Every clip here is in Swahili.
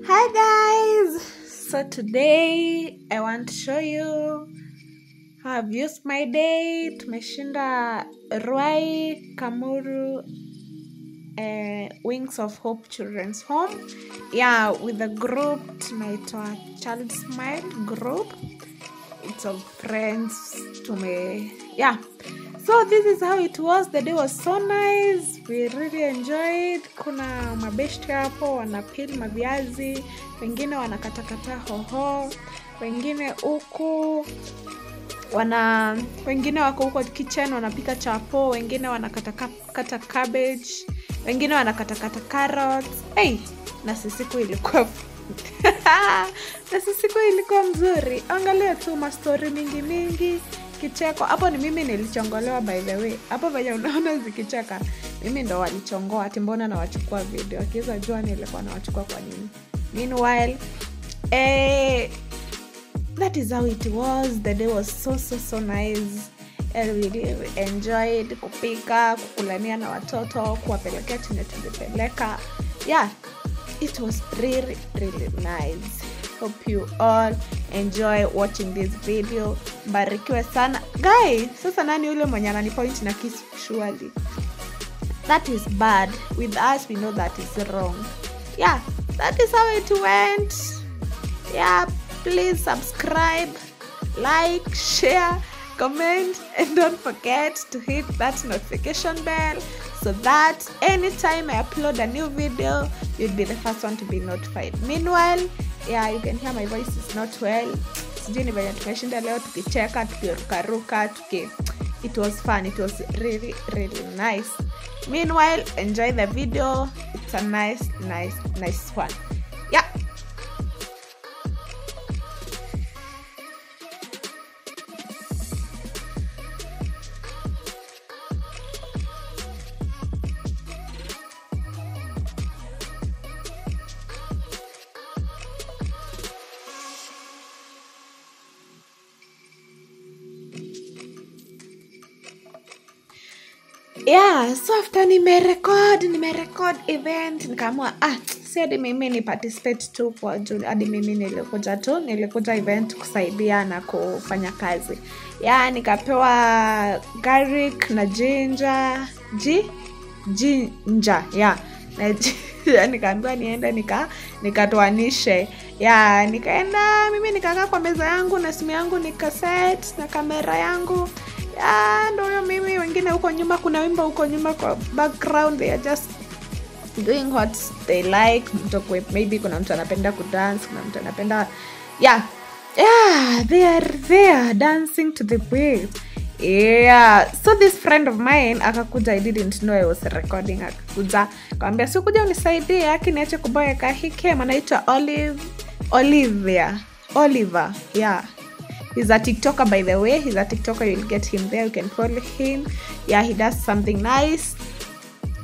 Hi guys! So today I want to show you how I've used my day. Tumeshinda rwai Kamuru uh, Wings of Hope Children's Home. Yeah, with a group tunaitwa Child Smile group. It's of friends. Tume yeah. So this is how it was. The day was so nice. We really enjoyed. Kuna mabeshte hapo wanapili maviazi, wengine wanakatakata hoho, wengine huku wana wengine wako huko kitchen wanapika chapo, wengine wanakatakata cabbage, wengine wanakatakata carrots. Hey, na sisiku ilikuwa na sisiku ilikuwa mzuri. Angalia tu mastori mingi mingi kicheko hapo ni mimi nilichongolewa by the way. Hapo venye unaona zikicheka mimi ndo walichongoa ati mbona nawachukua video? Akiweza jua nilikuwa nawachukua kwa nini. Meanwhile eh, that is how it was. The day was so so so nice. Enjoyed kupika kukulania na watoto kuwapelekea chenye tulipeleka yeah it was really really nice hope you all enjoy watching this video. Mbarikiwe sana. Guy sasa nani yule mwenye anani point na kiss surely? That is bad. With us we know that is wrong. Yeah that is how it went. Yeah please subscribe like share comment and don't forget to hit that notification bell so that anytime i upload a new video you'll be the first one to be notified. Meanwhile yeah you can hear my voice is not well. Sijui ni venye tumeshinda leo tukicheka tukirukaruka tuki it was fun it was really really nice. Meanwhile enjoy the video. It's a nice nice nice one. Yeah yeah so after nimerekod nimerekod event nikaamua ah si hadi mimi ni participate tu kwa juu hadi mimi nilikuja tu nilikuja event kusaidia na kufanya kazi. Ya nikapewa garlic na jinja ji jinja ya ya nikaambiwa niende nika nikatoanishe ya nikaenda mimi nikakaa kwa meza yangu na simu yangu nikaset na kamera yangu ya ndo huyo mimi wengine huko nyuma kuna wimbo huko nyuma kwa background they are just doing what they like. Mtokwe maybe kuna mtu anapenda kudance kuna mtu anapenda yeah yeah they are there dancing to the beat yeah so this friend of mine akakuja i didn't know i was recording akakuja akawambia sikuja unisaidie akiniache kuboeka hikem anaitwa olive olivia oliver yeah he's a tiktoker by the way. He's a tiktoker. You'll get him there. You can follow him. Yeah he does something nice.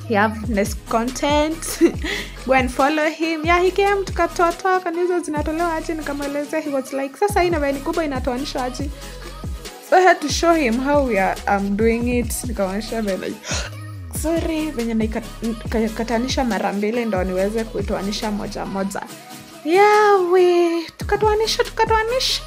He have nice content. Go and follow him. Yeah he came tukatoatoa kanizo zinatolewa aje? Nikamwelezea. He was like sasa hii navaini kubwa inatoanisha aje? So i had to show him how we are um, doing it. Nikamwonyesha vile sorry venye naikatanisha mara mbili ndo niweze kuitoanisha moja moja. Yeah we tukatoanisha tukatoanisha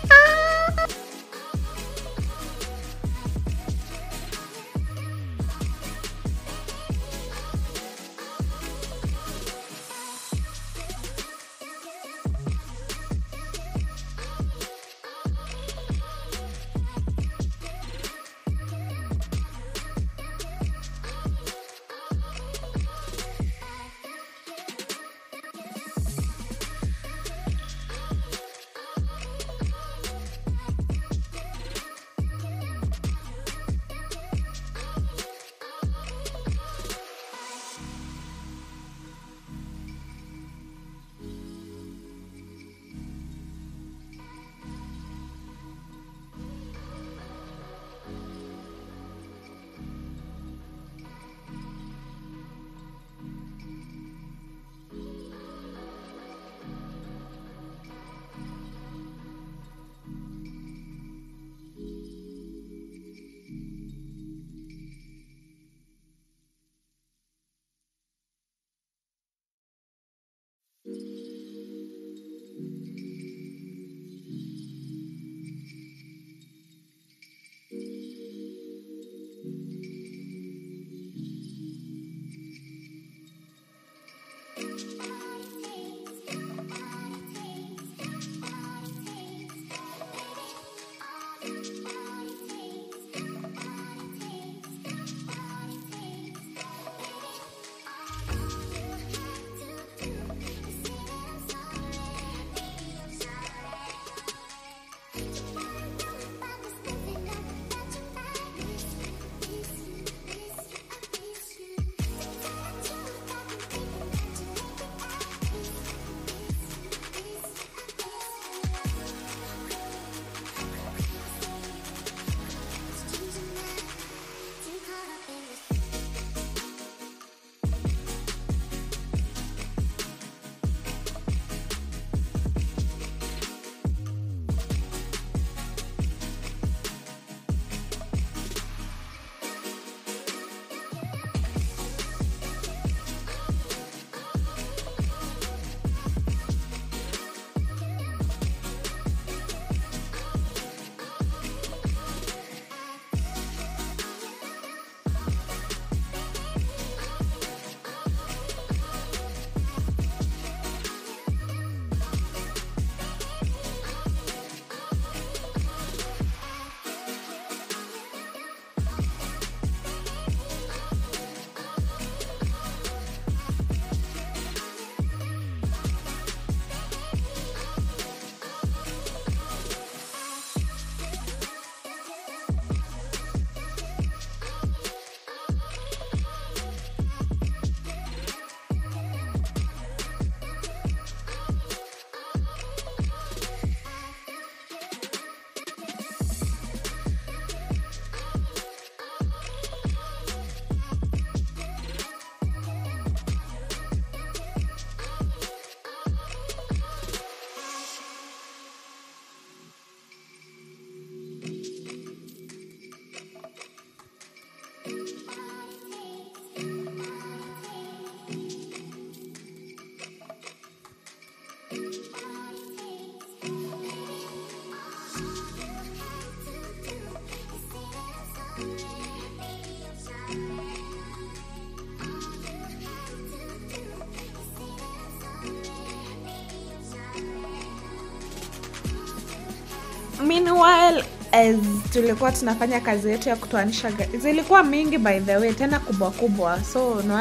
tulikuwa tunafanya kazi yetu ya kutoanisha zilikuwa mingi by the way tena kubwa kubwa. So no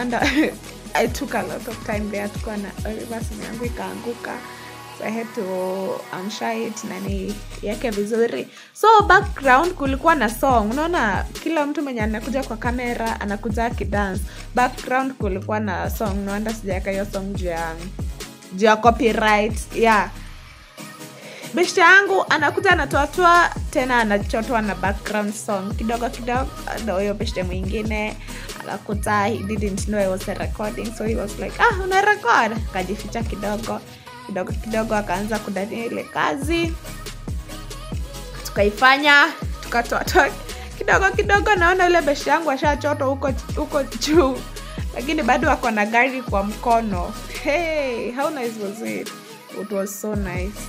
i took a lot of time there tukuwa na river simu yangu ikaanguka. So i vizuri. So background kulikuwa na song. Unaona kila mtu mwenye anakuja kwa kamera anakuja akidance. Background kulikuwa na song. No wonder sijaweka hiyo song juu ya juu ya copyright. Yeah beshte yangu anakuta anatoatoa tena anachotwa na background song. Kidogo kidogo ndo huyo beshte mwingine. Anakuta he didn't know I was recording so he was like ah una record? Akajificha kidogo kidogo kidogo akaanza kudania ile kazi. Tukaifanya tukatoatoa kidogo kidogo naona ule beshte yangu ashachotwa huko huko juu. Lakini bado wako na gari kwa mkono. Hey how nice was it? It was so nice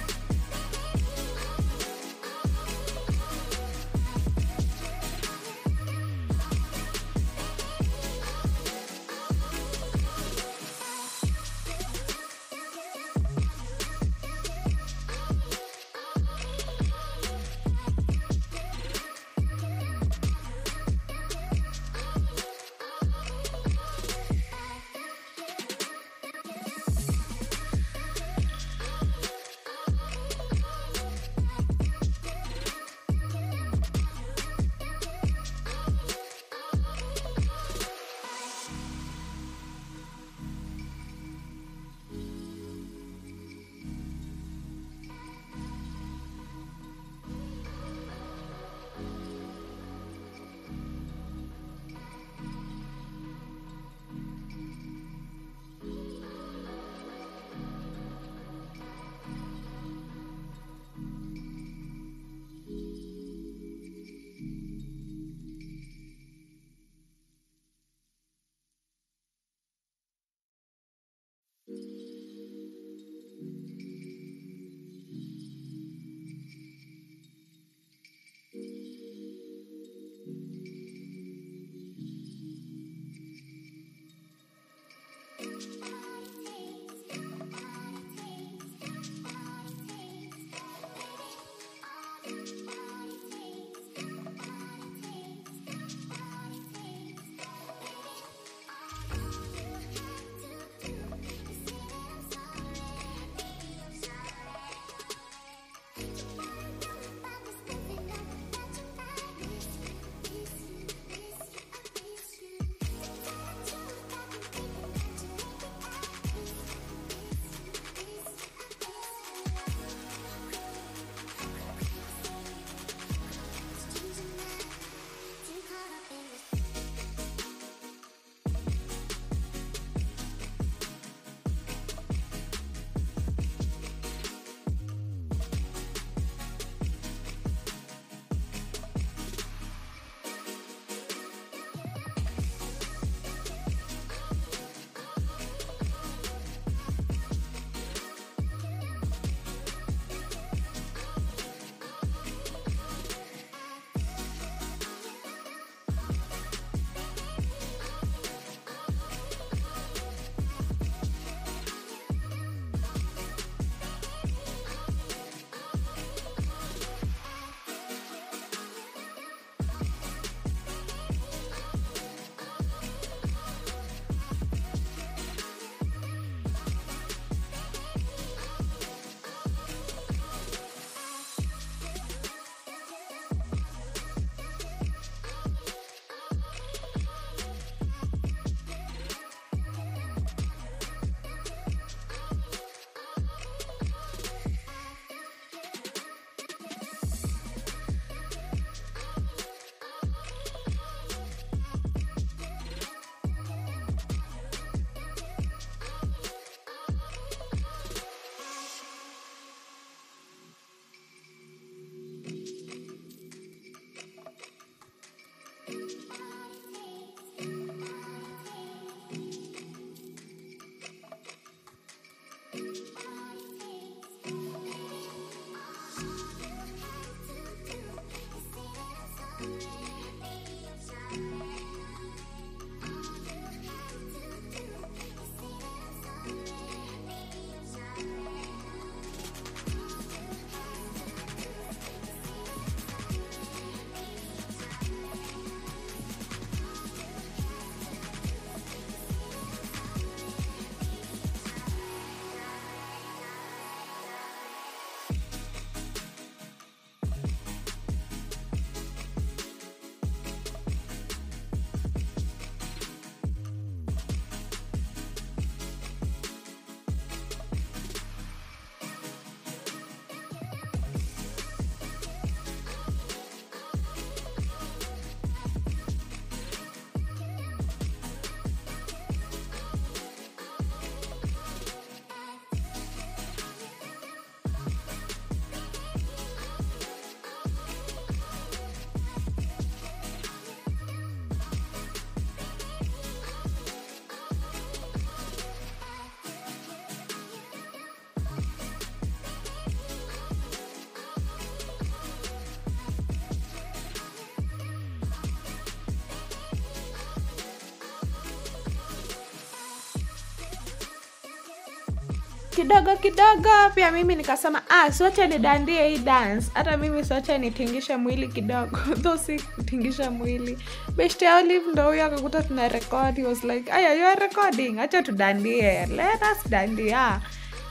kidogo kidogo. Pia mimi nikasema ah siwacha nidandie hii dance. Hata mimi siwacha nitingishe mwili kidogo. Tho si kutingisha mwili. Beshte olive ndo huyo akakuta tuna record. He was like aya you are recording. Acha tudandie. Let us dandia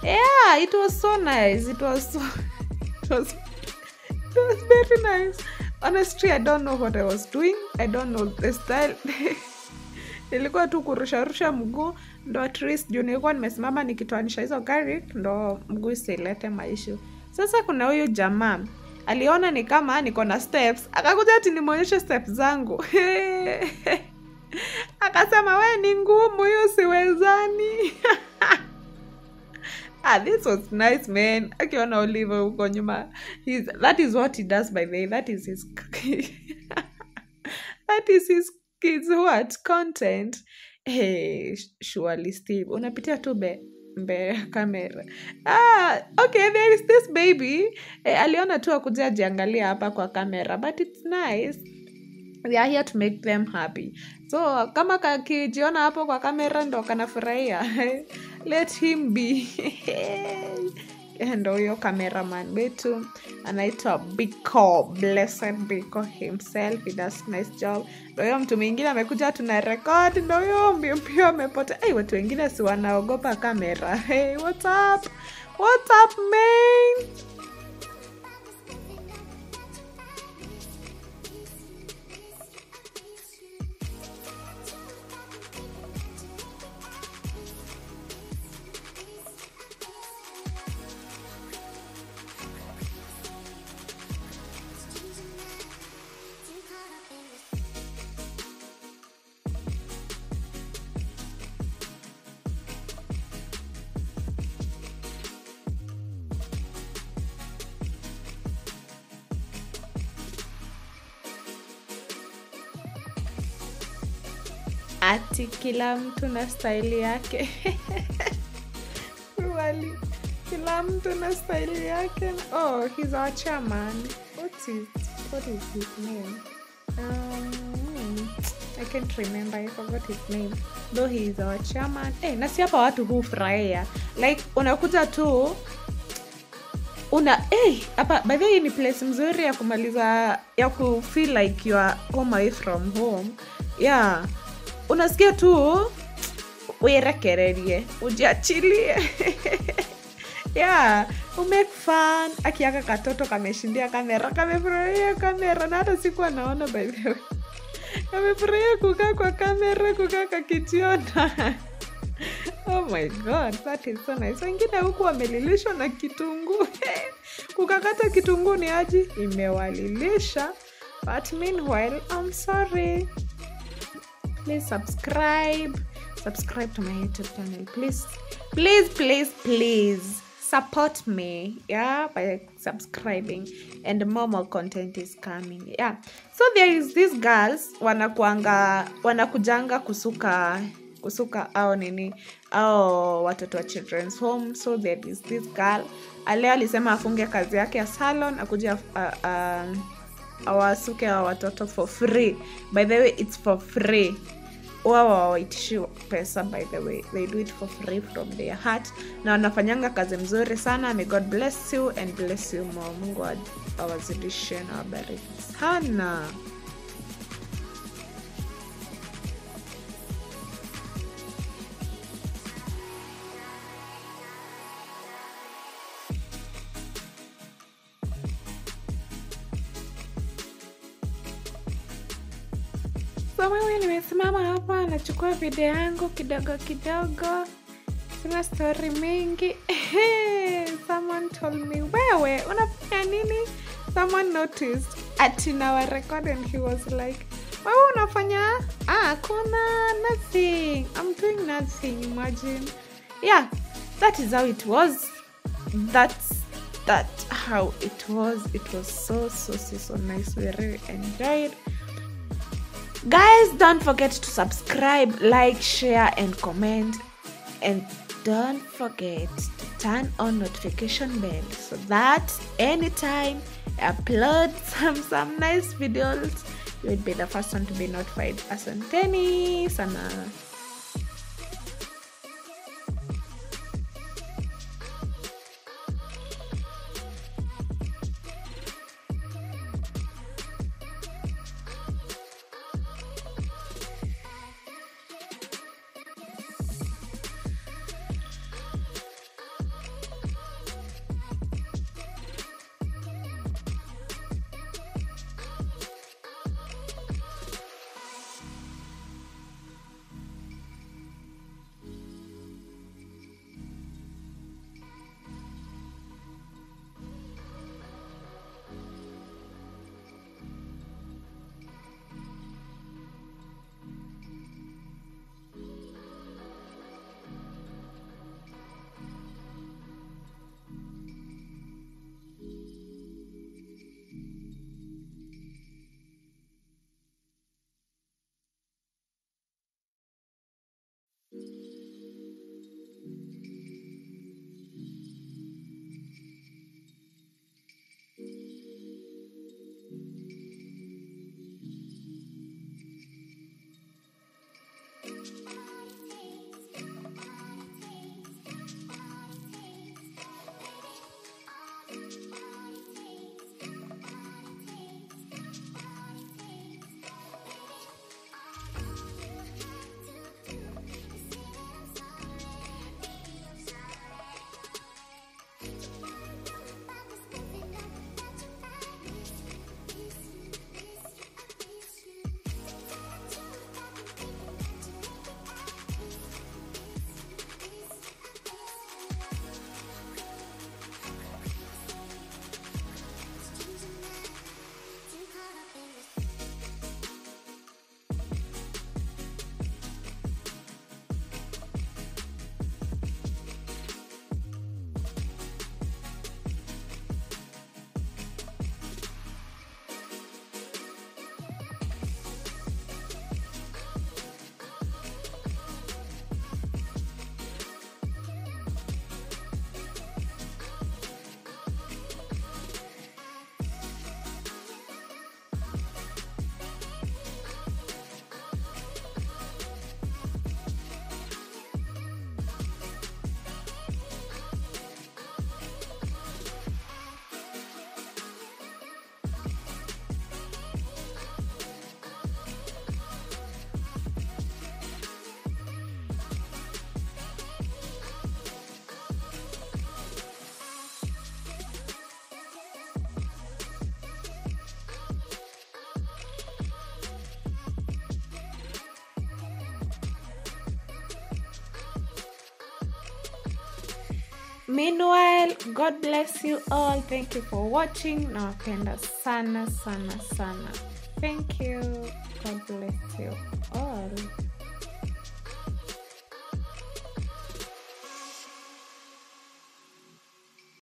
yeah it was so nice. It was so it was, it was very nice. Honestly i don't know what i was doing. I don't know the style. Ilikuwa tu kurusharusha mguu ndo at juu nilikuwa nimesimama nikitoanisha hizo gari ndo mguu isilete maishu. Sasa kuna huyu jamaa aliona ni kama niko na steps akakuja ati nimwonyeshe steps zangu. Akasema we ni ngumu hiyo siwezani. Ah, this was nice man. Akiona olive huko nyuma He's, that is what he does by the way that is his that is his his what? Content hey, surely steve. Unapitia tu be mbe kamera. Ah, okay there is this baby. Eh, aliona tu akuja ajiangalia hapa kwa kamera but it's nice. We are here to make them happy. So kama kakijiona hapo kwa kamera ndo kanafurahia. Let him be ndo huyo cameraman wetu anaitwa biko blessed biko himself. He does nice job. Ndo huyo mtu mwingine amekuja tuna record ndo huyo mbiombio amepota. Hey, watu wengine si wanaogopa kamera. Hey, what's up? What's up man ati kila mtu na staili yake. Wali kila mtu na staili yake. Oh he's our chairman. What is, what is his name? Um, i can't remember. I forgot his name. Though he is our chairman. Hey, nasi hapa watu hufurahia. Like unakuta tu una hey, hapa by the way ni place mzuri ya kumaliza ya kufeel like you are home away from home. Yeah unasikia tu wirekererie ujiachilie. Yeah umake fun. Akiaka katoto kameshindia kamera kamefurahia kamera. Na hata siku anaona by the way. Kamefurahia kukaa kwa kamera kukaa kakijiona oh my god that is so nice. Wengine huku wamelilishwa na kitunguu. Kukakata kitunguu ni aji imewalilisha. But meanwhile i'm sorry please subscribe. Subscribe to my youtube channel. Please please please please support me yeah by subscribing. And more more content is coming yeah. So there is these girls wanakuanga wanakujanga kusuka kusuka au nini au watoto wa children's home. So there is this girl aleo alisema afunge kazi yake ya salon akuja uh, uh, awasuke awa watoto for free. By the way it's for free. Wawa hawaitishi pesa by the way. They do it for free from their heart. Na wanafanyanga kazi mzuri sana. May god bless you and bless you more. Mungu awazidishe na wabariki sana so mimi nimesimama hapa nachukua video yangu kidogo kidogo. Sina stori mingi. Someone told me wewe unafanya nini? Someone noticed ati nawa record and he was like wewe unafanya? Ah kuna nothing. I'm doing nothing imagine. Yeah that is how it was. That's that how it was. It was so so so so nice. We really enjoyed guys don't forget to subscribe like share and comment. And don't forget to turn on notification bell so that anytime I upload some some nice videos you will be the first one to be notified. As asanteni sana meanwhile god bless you all. Thank you for watching. Nawapenda sana sana sana. Thank you. God bless you all